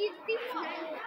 Í tíma.